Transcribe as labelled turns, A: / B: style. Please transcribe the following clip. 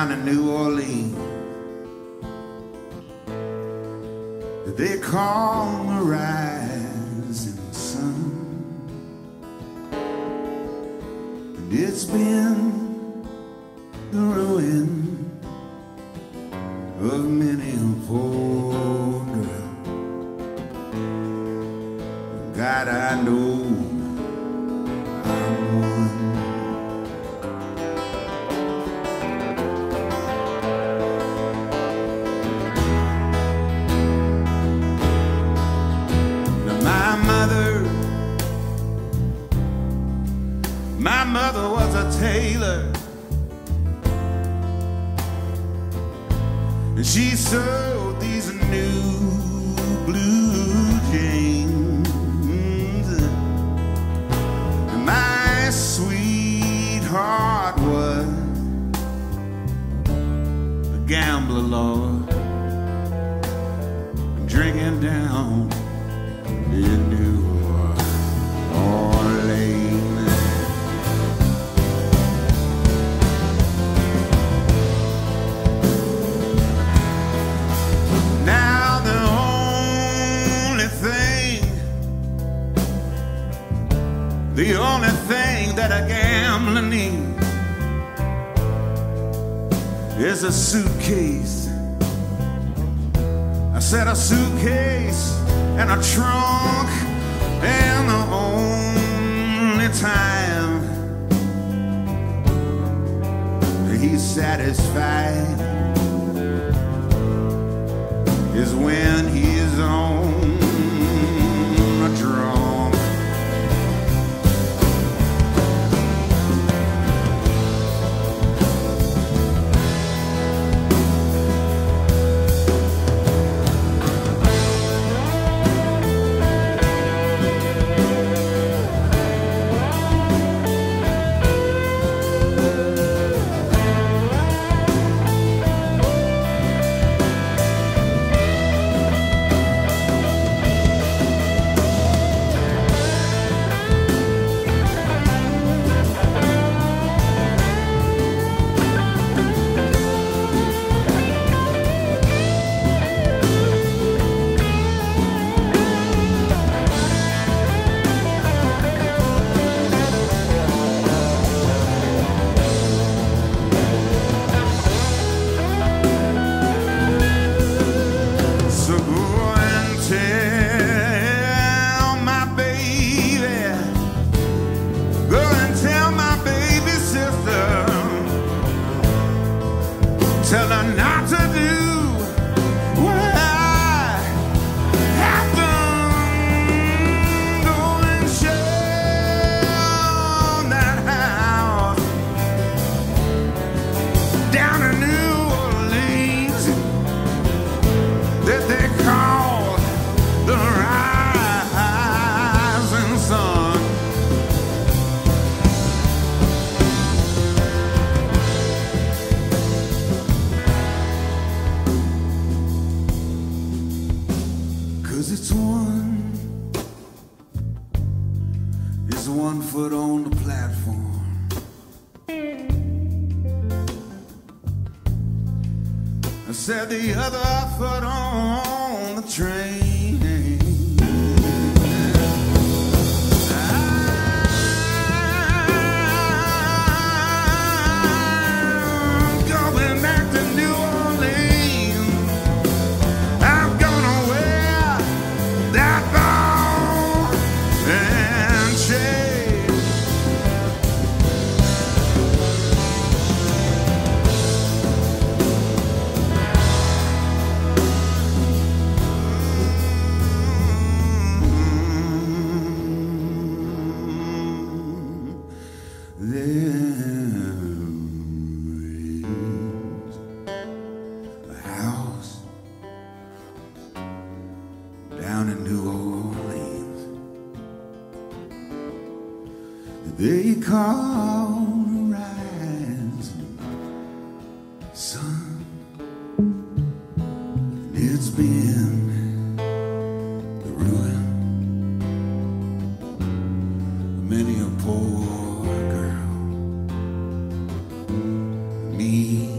A: down in New Orleans they call the rising sun. And it's been tailor. And she sewed these new blue jeans. And my sweetheart was a gambler, Lord, drinking down in New Orleans. The only thing that a gambler needs is a suitcase. I said a suitcase and a trunk, and the only time he's satisfied is when he's on tell her not to do Cause it's one, it's one foot on the platform. I said the other foot on the train. down in New Orleans. They call the rising sun. And it's been the ruin of many a poor girl. Me.